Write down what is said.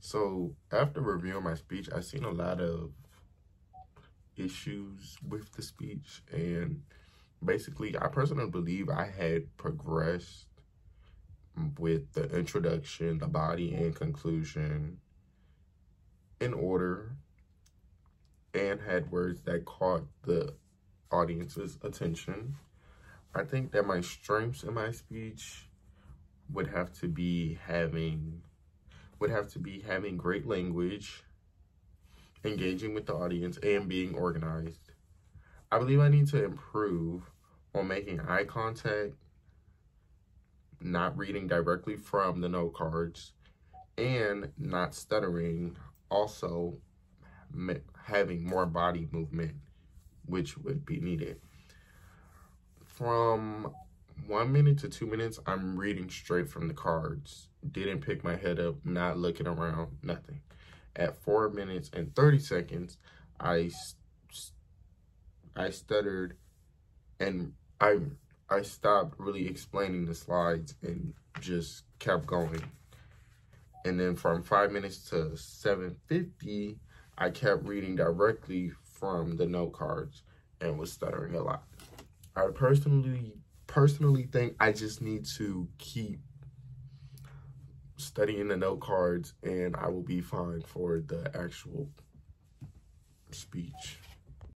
So after reviewing my speech, I've seen a lot of issues with the speech and basically I personally believe I had progressed with the introduction, the body and conclusion in order and had words that caught the audience's attention. I think that my strengths in my speech would have to be having would have to be having great language, engaging with the audience, and being organized. I believe I need to improve on making eye contact, not reading directly from the note cards, and not stuttering. Also, having more body movement, which would be needed. From one minute to two minutes, I'm reading straight from the cards. Didn't pick my head up, not looking around, nothing. At four minutes and 30 seconds, I, I stuttered and I, I stopped really explaining the slides and just kept going. And then from five minutes to 7.50, I kept reading directly from the note cards and was stuttering a lot. I personally personally think I just need to keep studying the note cards and I will be fine for the actual speech.